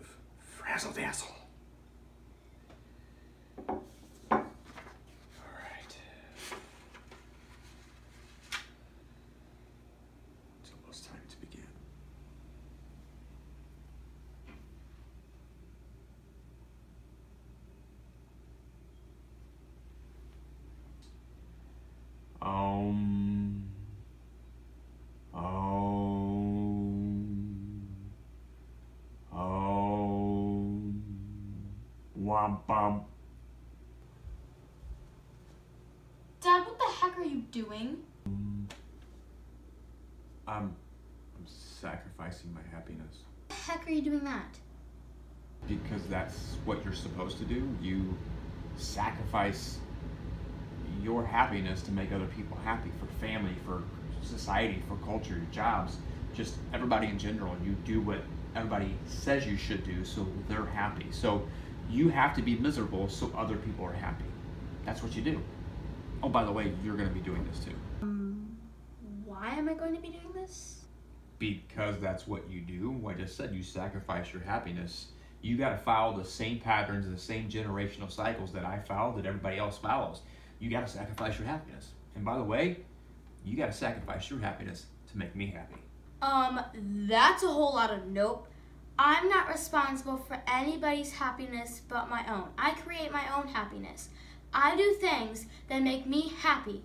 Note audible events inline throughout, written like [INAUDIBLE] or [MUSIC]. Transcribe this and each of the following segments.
of Frazzle Dazzle. All right. It's almost time to begin. Um. Um. Um. Womp. Dad, what the heck are you doing? I'm, I'm sacrificing my happiness The heck are you doing that? because that's what you're supposed to do. You sacrifice your happiness to make other people happy for family, for society, for culture, your jobs, just everybody in general. You do what everybody says you should do so they're happy. So you have to be miserable so other people are happy. That's what you do. Oh, by the way, you're going to be doing this too. Why am I going to be doing this? because that's what you do. I just said you sacrifice your happiness. You got to follow the same patterns and the same generational cycles that I follow, that everybody else follows. You got to sacrifice your happiness. And by the way, you got to sacrifice your happiness to make me happy. Um, that's a whole lot of nope. I'm not responsible for anybody's happiness but my own. I create my own happiness. I do things that make me happy.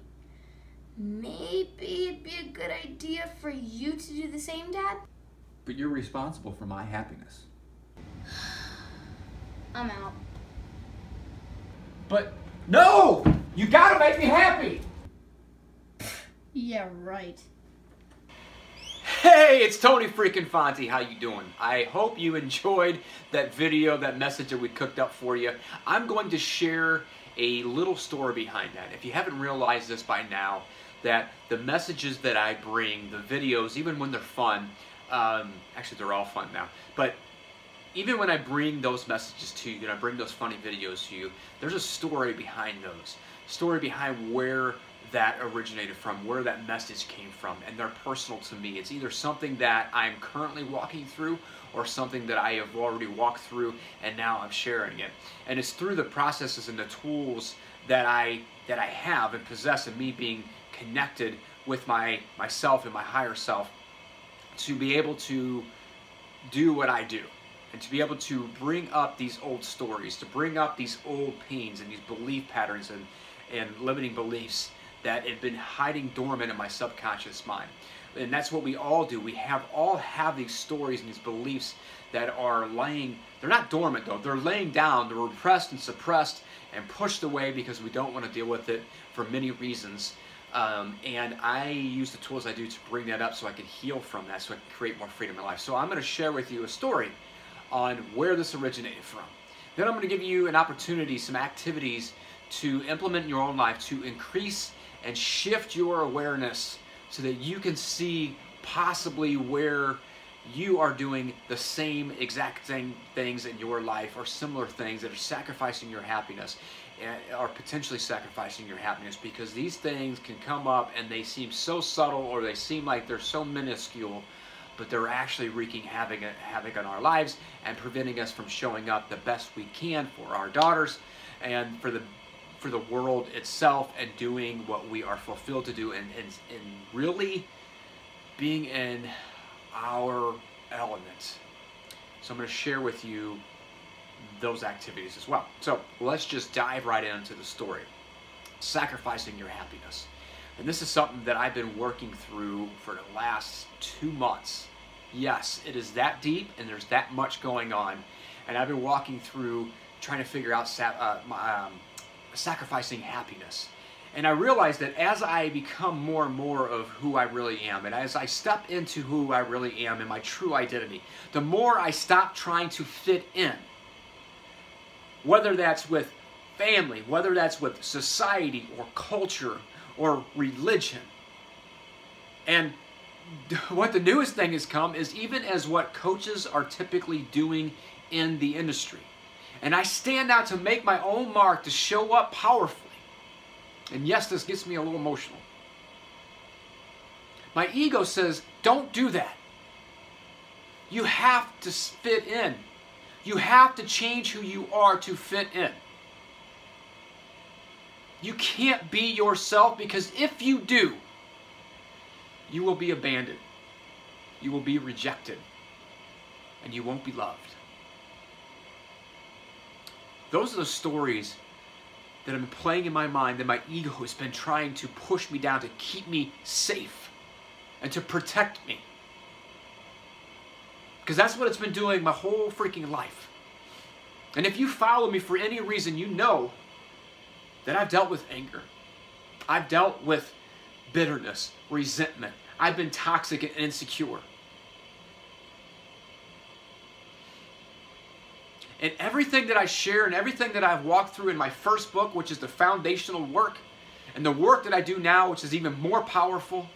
Maybe it'd be a good idea for you to do the same, Dad? But you're responsible for my happiness. [SIGHS] I'm out. But no! You got to make me happy! [SIGHS] Yeah, right. Hey, it's Tony freaking Fonte. How you doing? I hope you enjoyed that video, that message that we cooked up for you. I'm going to share a little story behind that. If you haven't realized this by now, that the messages that I bring, the videos, even when they're fun, um, actually they're all fun now, but even when I bring those messages to you and I bring those funny videos to you, there's a story behind those. Story behind where that originated from, where that message came from, and they're personal to me. It's either something that I'm currently walking through or something that I have already walked through and now I'm sharing it. And it's through the processes and the tools that I that I have and possess and me being connected with my myself and my higher self to be able to do what I do and to be able to bring up these old stories, to bring up these old pains and these belief patterns and, and limiting beliefs that had been hiding dormant in my subconscious mind. And that's what we all do. We have all have these stories and these beliefs that are laying, they're not dormant though, they're laying down, they're repressed and suppressed and pushed away because we don't want to deal with it for many reasons. Um, and I use the tools I do to bring that up so I can heal from that, so I can create more freedom in life. So I'm going to share with you a story on where this originated from. Then I'm going to give you an opportunity, some activities to implement in your own life to increase and shift your awareness so that you can see possibly where you are doing the same exact same things in your life or similar things that are sacrificing your happiness eh, or potentially sacrificing your happiness because these things can come up and they seem so subtle or they seem like they're so minuscule but they're actually wreaking havoc, havoc on our lives and preventing us from showing up the best we can for our daughters and for the for the world itself and doing what we are fulfilled to do and, and, and really being in our element. So I'm going to share with you those activities as well. So let's just dive right into the story. Sacrificing your happiness. And this is something that I've been working through for the last two months. Yes, it is that deep and there's that much going on. And I've been walking through trying to figure out uh, my, um, sacrificing happiness. And I realized that as I become more and more of who I really am, and as I step into who I really am and my true identity, the more I stop trying to fit in. Whether that's with family, whether that's with society or culture or religion. And [LAUGHS] what the newest thing has come is even as what coaches are typically doing in the industry. And I stand out to make my own mark, to show up powerfully. And yes, this gets me a little emotional. My ego says, don't do that. You have to fit in. You have to change who you are to fit in. You can't be yourself because if you do, you will be abandoned. You will be rejected. And you won't be loved. Those are the stories that have been playing in my mind that my ego has been trying to push me down to keep me safe and to protect me. Because that's what it's been doing my whole freaking life. And if you follow me for any reason, you know that I've dealt with anger. I've dealt with bitterness, resentment. I've been toxic and insecure. And everything that I share and everything that I've walked through in my first book, which is the foundational work, and the work that I do now, which is even more powerful,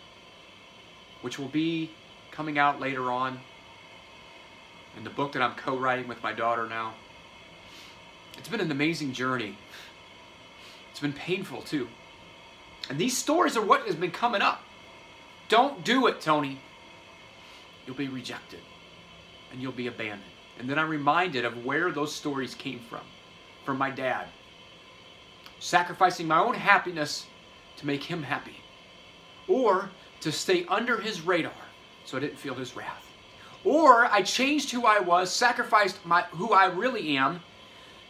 which will be coming out later on, and the book that I'm co writing with my daughter now. It's been an amazing journey. It's been painful too. And these stories are what has been coming up. Don't do it, Tony. You'll be rejected and you'll be abandoned. And then I'm reminded of where those stories came from from my dad. Sacrificing my own happiness to make him happy, or to stay under his radar so I didn't feel his wrath. Or I changed who I was, sacrificed my, who I really am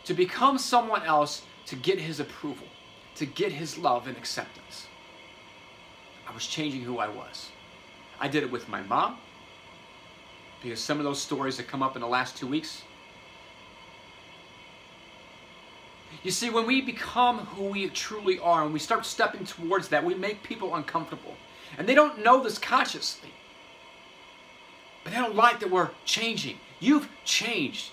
to become someone else to get his approval, to get his love and acceptance. I was changing who I was. I did it with my mom, because some of those stories that come up in the last two weeks. You see, when we become who we truly are and we start stepping towards that, we make people uncomfortable. And they don't know this consciously. But they don't like that we're changing. You've changed.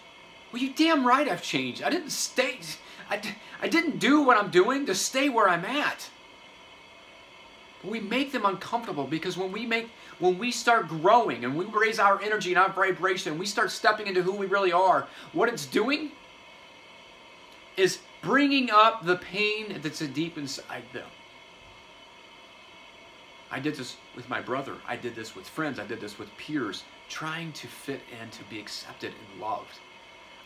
Well, you damn right I've changed. I didn't stay, I, I didn't do what I'm doing to stay where I'm at. We make them uncomfortable because when we make when we start growing and we raise our energy and our vibration and we start stepping into who we really are, what it's doing is bringing up the pain that's deep inside them. I did this with my brother. I did this with friends. I did this with peers, trying to fit in, to be accepted and loved.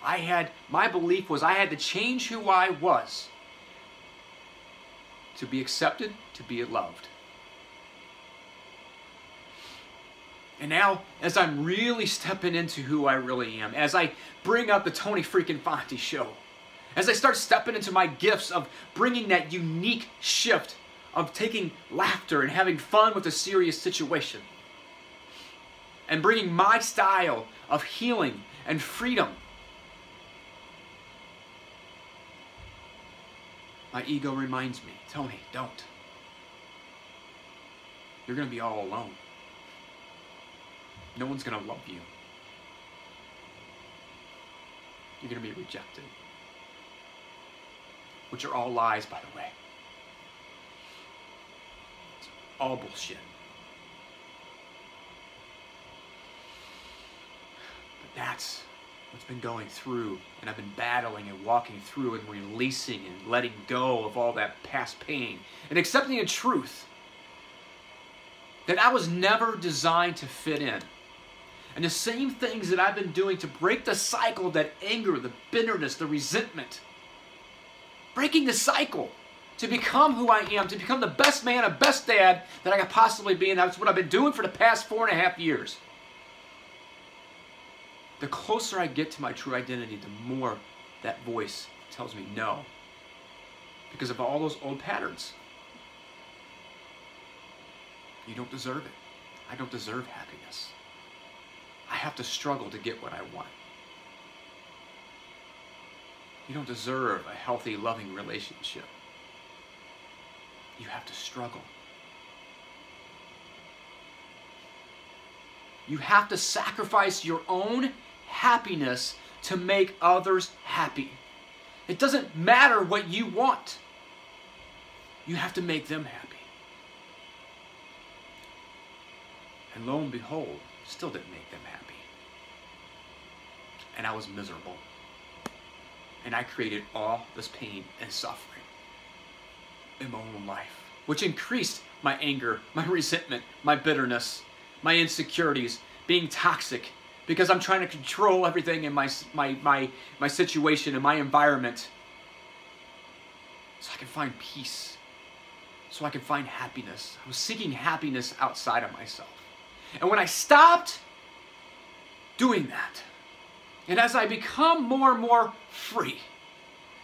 I had, my belief was I had to change who I was to be accepted, to be loved. And now, as I'm really stepping into who I really am, as I bring up the Tony freaking Fonte show, as I start stepping into my gifts of bringing that unique shift of taking laughter and having fun with a serious situation, and bringing my style of healing and freedom, my ego reminds me, Tony, don't. You're going to be all alone. No one's going to love you. You're going to be rejected. Which are all lies, by the way. It's all bullshit. But that's what's been going through, and I've been battling and walking through and releasing and letting go of all that past pain and accepting the truth that I was never designed to fit in. And the same things that I've been doing to break the cycle that anger, the bitterness, the resentment. Breaking the cycle to become who I am, to become the best man, a best dad that I could possibly be. And that's what I've been doing for the past four and a half years. The closer I get to my true identity, the more that voice tells me no. Because of all those old patterns. You don't deserve it. I don't deserve happiness. I have to struggle to get what I want. You don't deserve a healthy, loving relationship. You have to struggle. You have to sacrifice your own happiness to make others happy. It doesn't matter what you want. You have to make them happy. And lo and behold, still didn't make them happy. And I was miserable. And I created all this pain and suffering in my own life which increased my anger, my resentment, my bitterness, my insecurities, being toxic, because I'm trying to control everything in my, my, my, my situation and my environment so I can find peace, so I can find happiness. I was seeking happiness outside of myself. And when I stopped doing that, and as I become more and more free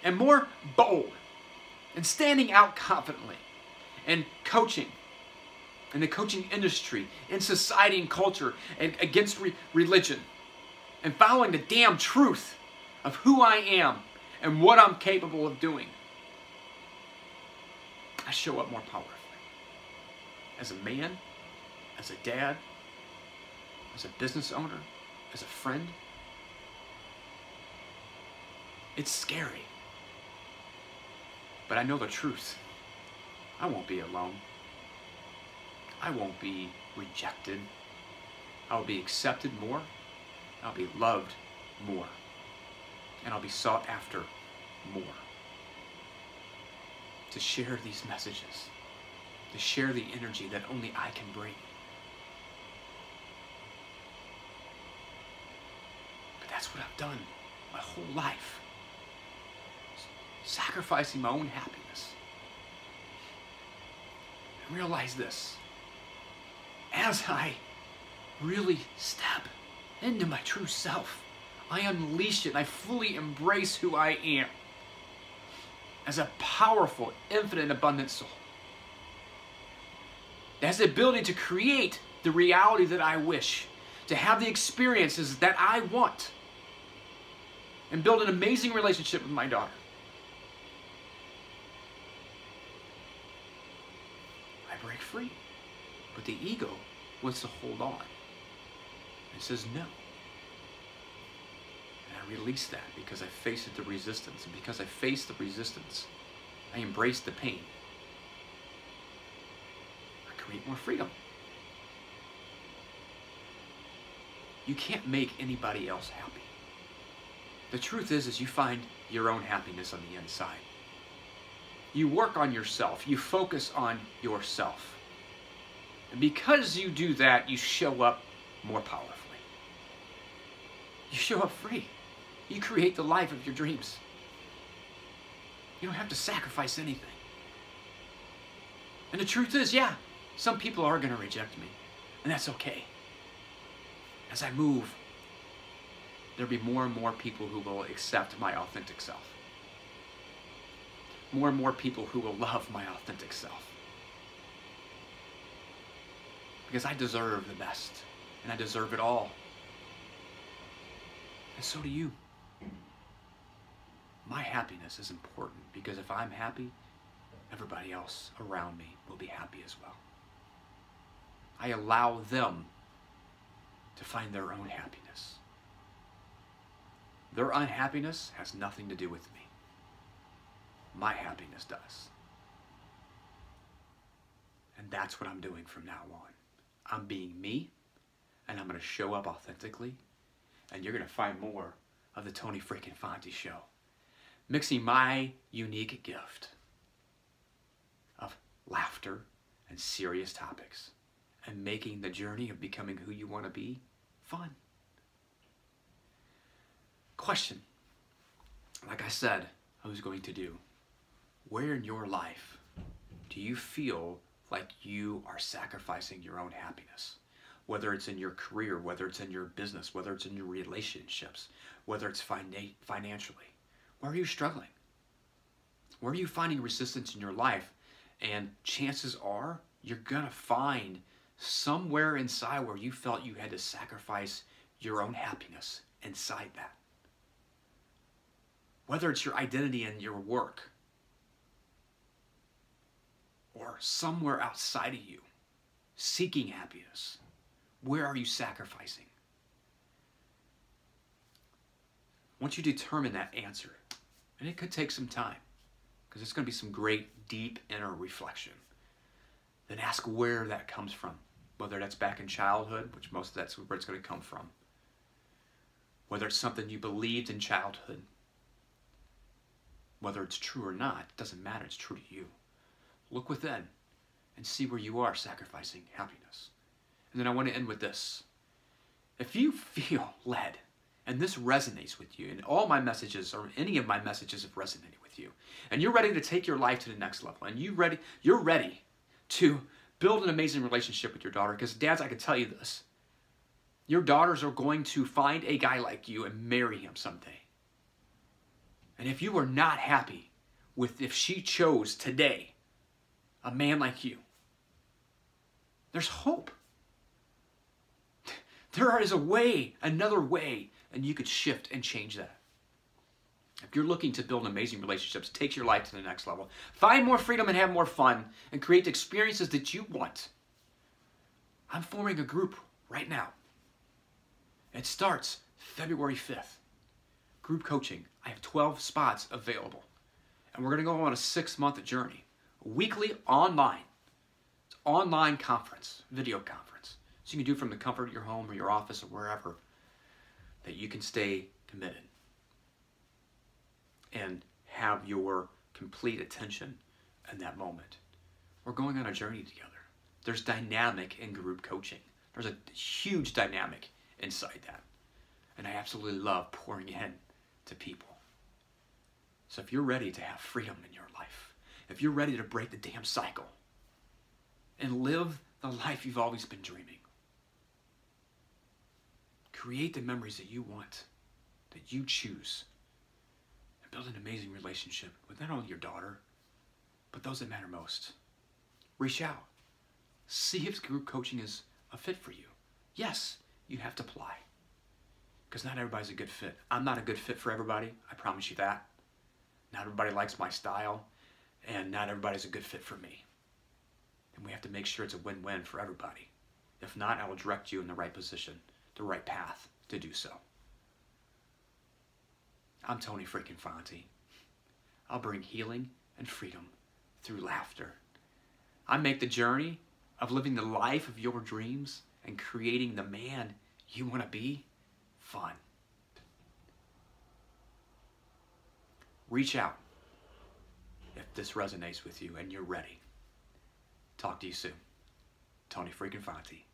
and more bold and standing out confidently and coaching in the coaching industry, in society and culture, and against re- religion, and following the damn truth of who I am and what I'm capable of doing, I show up more powerfully. As a man, as a dad, as a business owner, as a friend. It's scary. But I know the truth. I won't be alone. I won't be rejected. I'll be accepted more. I'll be loved more. And I'll be sought after more. To share these messages, to share the energy that only I can bring. But that's what I've done my whole life sacrificing my own happiness. And realize this as I really step into my true self, I unleash it and I fully embrace who I am as a powerful, infinite, abundant soul. It has the ability to create the reality that I wish, to have the experiences that I want, and build an amazing relationship with my daughter. I break free. But the ego wants to hold on. It says no. And I release that because I faced the resistance. And because I faced the resistance, I embrace the pain. I create more freedom. You can't make anybody else happy. The truth is, is you find your own happiness on the inside. You work on yourself. You focus on yourself. And because you do that, you show up more powerfully. You show up free. You create the life of your dreams. You don't have to sacrifice anything. And the truth is, yeah, some people are going to reject me. And that's okay. As I move, there'll be more and more people who will accept my authentic self. More and more people who will love my authentic self. Because I deserve the best, and I deserve it all. And so do you. My happiness is important because if I'm happy, everybody else around me will be happy as well. I allow them to find their own happiness. Their unhappiness has nothing to do with me. My happiness does. And that's what I'm doing from now on. I'm being me, and I'm going to show up authentically, and you're going to find more of the Tony freaking Fonte show. Mixing my unique gift of laughter and serious topics, and making the journey of becoming who you want to be fun. Question. Like I said, I was going to do. Where in your life do you feel like you are sacrificing your own happiness? Whether it's in your career, whether it's in your business, whether it's in your relationships, whether it's fina- financially. Where are you struggling? Where are you finding resistance in your life? And chances are you're going to find somewhere inside where you felt you had to sacrifice your own happiness inside that. Whether it's your identity and your work or somewhere outside of you, seeking happiness, where are you sacrificing? Once you determine that answer, and it could take some time, because it's going to be some great, deep inner reflection, then ask where that comes from whether that's back in childhood, which most of that's where it's going to come from, whether it's something you believed in childhood, whether it's true or not, it doesn't matter, it's true to you. Look within and see where you are sacrificing happiness. And then I want to end with this. If you [LAUGHS] feel led, and this resonates with you, and all my messages or any of my messages have resonated with you, and you're ready to take your life to the next level, and you ready, you're ready to build an amazing relationship with your daughter, because dads, I can tell you this. Your daughters are going to find a guy like you and marry him someday. And if you are not happy with if she chose today a man like you, there's hope. There is a way, another way, and you could shift and change that. If you're looking to build amazing relationships, take your life to the next level, find more freedom and have more fun, and create experiences that you want. I'm forming a group right now. It starts February 5th. Group coaching. I have 12 spots available. And we're going to go on a six month journey, weekly online. It's online conference, video conference. So you can do from the comfort of your home or your office or wherever that you can stay committed and have your complete attention in that moment. We're going on a journey together. There's dynamic in group coaching. There's a huge dynamic inside that. And I absolutely love pouring in to people. So if you're ready to have freedom in your life, if you're ready to break the damn cycle and live the life you've always been dreaming, create the memories that you want, that you choose, and build an amazing relationship with not only your daughter, but those that matter most. Reach out. See if group coaching is a fit for you. Yes, you have to apply. Because not everybody's a good fit. I'm not a good fit for everybody, I promise you that. Not everybody likes my style, and not everybody's a good fit for me. And we have to make sure it's a win win for everybody. If not, I will direct you in the right position, the right path to do so. I'm Tony freaking Fonte. I'll bring healing and freedom through laughter. I make the journey of living the life of your dreams and creating the man you want to be fun. Reach out this resonates with you and you're ready. Talk to you soon. Tony freaking Fonte.